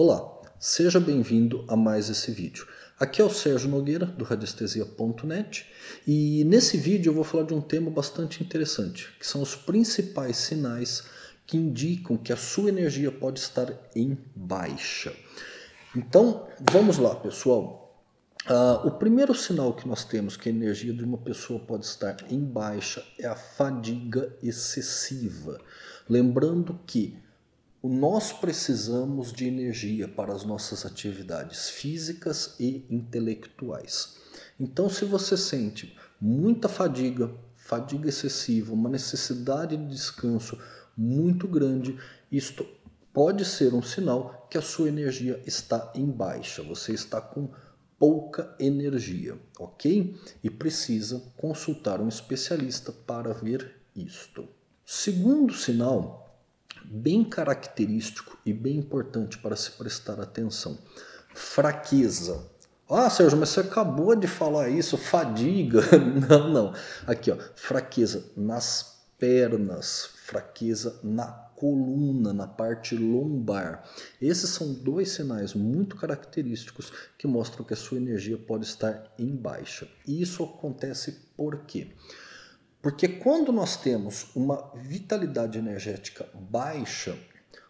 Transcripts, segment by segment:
Olá, seja bem-vindo a mais esse vídeo. Aqui é o Sérgio Nogueira, do radiestesia.net, e nesse vídeo eu vou falar de um tema bastante interessante, que são os principais sinais que indicam que a sua energia pode estar em baixa. Então, vamos lá, pessoal. Uh, o primeiro sinal que nós temos que a energia de uma pessoa pode estar em baixa é a fadiga excessiva. Lembrando que nós precisamos de energia para as nossas atividades físicas e intelectuais. Então, se você sente muita fadiga, fadiga excessiva, uma necessidade de descanso muito grande, isto pode ser um sinal que a sua energia está em baixa, você está com pouca energia, ok? E precisa consultar um especialista para ver isto. Segundo sinal, bem característico e bem importante para se prestar atenção: fraqueza. Ah, Sérgio, mas você acabou de falar isso, fadiga. Não, não. Aqui, ó, fraqueza nas pernas, fraqueza na coluna, na parte lombar. Esses são dois sinais muito característicos que mostram que a sua energia pode estar em baixa. E isso acontece por quê? Porque quando nós temos uma vitalidade energética baixa,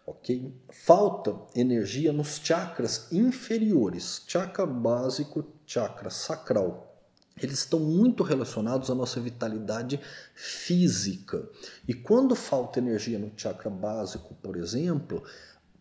ok? Falta energia nos chakras inferiores, chakra básico, chakra sacral eles estão muito relacionados à nossa vitalidade física. E quando falta energia no chakra básico, por exemplo,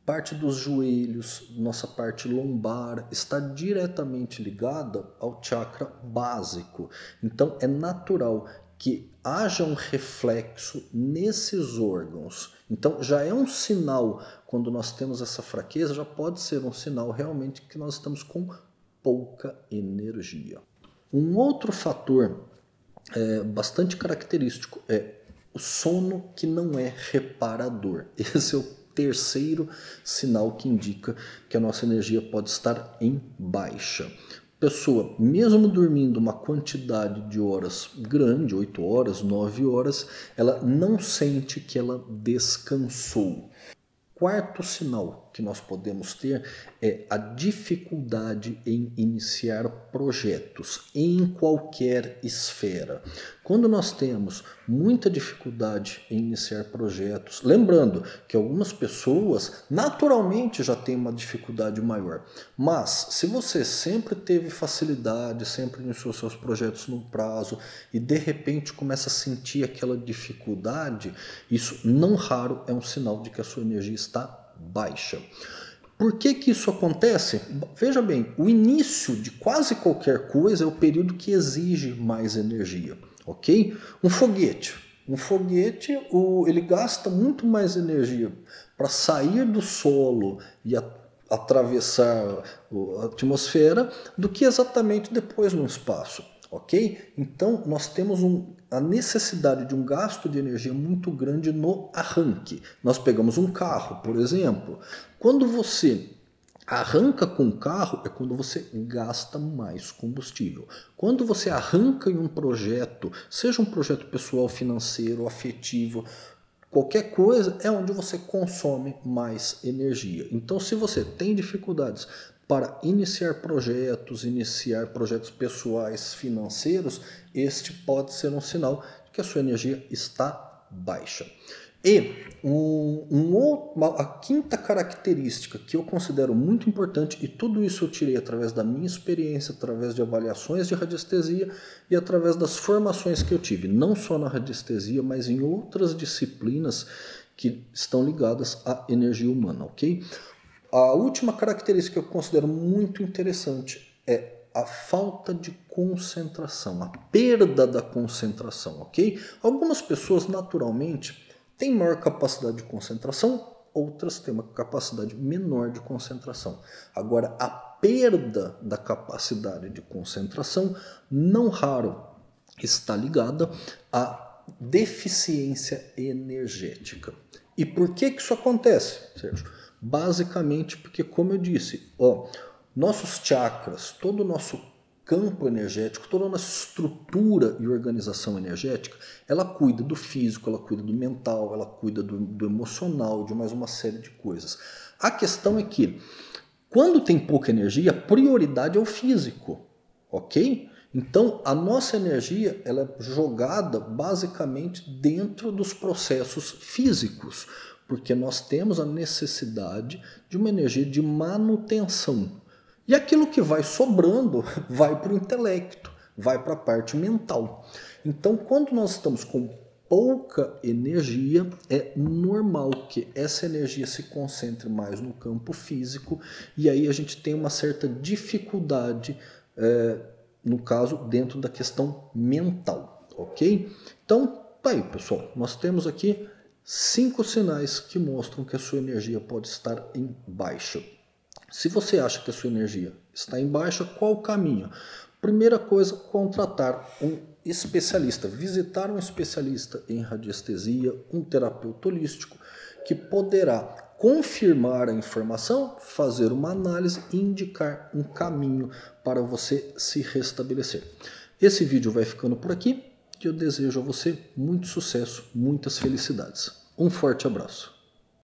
parte dos joelhos, nossa parte lombar está diretamente ligada ao chakra básico. Então é natural que haja um reflexo nesses órgãos. Então já é um sinal quando nós temos essa fraqueza, já pode ser um sinal realmente que nós estamos com pouca energia. Um outro fator é, bastante característico é o sono que não é reparador. Esse é o terceiro sinal que indica que a nossa energia pode estar em baixa. Pessoa, mesmo dormindo uma quantidade de horas grande, 8 horas, 9 horas, ela não sente que ela descansou. Quarto sinal que nós podemos ter é a dificuldade em iniciar projetos em qualquer esfera. Quando nós temos muita dificuldade em iniciar projetos, lembrando que algumas pessoas naturalmente já têm uma dificuldade maior, mas se você sempre teve facilidade, sempre iniciou seus projetos no prazo e de repente começa a sentir aquela dificuldade, isso não raro é um sinal de que a sua energia está baixa. Por que, que isso acontece? Veja bem, o início de quase qualquer coisa é o período que exige mais energia, ok? Um foguete. Um foguete, o, ele gasta muito mais energia para sair do solo e a, atravessar a atmosfera do que exatamente depois no espaço ok? Então nós temos um, a necessidade de um gasto de energia muito grande no arranque. Nós pegamos um carro, por exemplo. Quando você arranca com o carro é quando você gasta mais combustível. Quando você arranca em um projeto, seja um projeto pessoal, financeiro, afetivo, qualquer coisa, é onde você consome mais energia. Então, se você tem dificuldades para iniciar projetos, iniciar projetos pessoais, financeiros, este pode ser um sinal de que a sua energia está baixa. E um, um, uma, a quinta característica que eu considero muito importante, e tudo isso eu tirei através da minha experiência, através de avaliações de radiestesia e através das formações que eu tive, não só na radiestesia, mas em outras disciplinas que estão ligadas à energia humana, ok? A última característica que eu considero muito interessante é a falta de concentração, a perda da concentração, ok? Algumas pessoas naturalmente têm maior capacidade de concentração, outras têm uma capacidade menor de concentração. Agora, a perda da capacidade de concentração, não raro, está ligada à deficiência energética. E por que, que isso acontece, Sérgio? Basicamente porque, como eu disse, ó, nossos chakras, todo o nosso campo energético, toda a nossa estrutura e organização energética, ela cuida do físico, ela cuida do mental, ela cuida do, do emocional, de mais uma série de coisas. A questão é que Quando tem pouca energia, a prioridade é o físico, ok? Então, a nossa energia ela é jogada basicamente dentro dos processos físicos, porque nós temos a necessidade de uma energia de manutenção. E aquilo que vai sobrando vai para o intelecto, vai para a parte mental. Então, quando nós estamos com pouca energia, é normal que essa energia se concentre mais no campo físico e aí a gente tem uma certa dificuldade, é, no caso, dentro da questão mental, ok? Então, tá aí, pessoal. Nós temos aqui cinco sinais que mostram que a sua energia pode estar em baixa. Se você acha que a sua energia está em baixa, qual o caminho? Primeira coisa, contratar um especialista, visitar um especialista em radiestesia, um terapeuta holístico, que poderá confirmar a informação, fazer uma análise e indicar um caminho para você se restabelecer. Esse vídeo vai ficando por aqui e eu desejo a você muito sucesso, muitas felicidades. Um forte abraço.